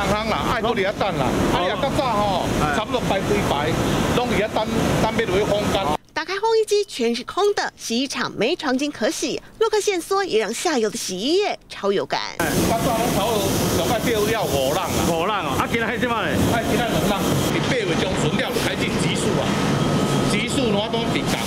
人行啦，爱搁伫遐等啦。啊，你较早吼，差不多排队排，拢伫遐等等要落去烘干。打开烘衣机，全是空的，洗衣厂没床巾可洗。洛克线索也让下游的洗衣业超有感。较早拢头五浪啊，五浪哦，啊，今仔迄只嘛嘞？哎，今仔两浪，你八开始急速啊，急速哪都比价。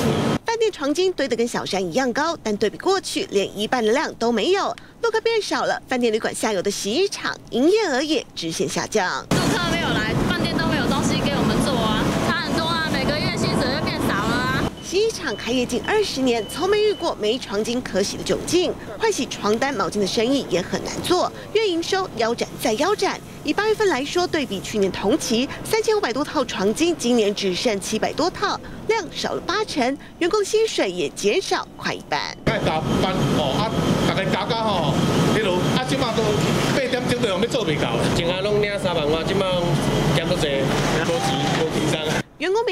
床巾堆得跟小山一样高，但对比过去，连一半的量都没有。洛克变少了，饭店旅馆下游的洗衣厂营业额也直线下降。顾客没有来，饭店都没有东西给我们做啊，差很多啊，每个月薪水就变少了啊。洗衣厂开业近二十年，从没遇过没床巾可洗的窘境，换洗床单、毛巾的生意也很难做，月营收腰斩再腰斩。以八月份来说，对比去年同期，三千五百多套床巾，今年只剩七百多套，量少了八成，员工的薪水也减少快一半。该加班哦啊，大概加加吼，迄落啊，即马都八点钟都用要做未到，前下拢领三万外，即马减到济，无钱无钱生。员工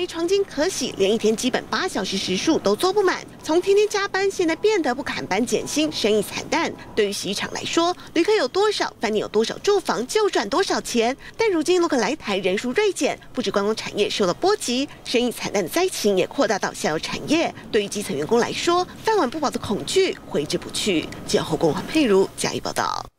没床巾可洗，连一天基本八小时时数都做不满。从天天加班，现在变得不砍班减薪，生意惨淡。对于洗衣厂来说，旅客有多少，饭店有多少住房，就赚多少钱。但如今洛克来台人数锐减，不止观光产业受到波及，生意惨淡的灾情也扩大到下游产业。对于基层员工来说，饭碗不保的恐惧挥之不去。记者侯公华佩如加以报道。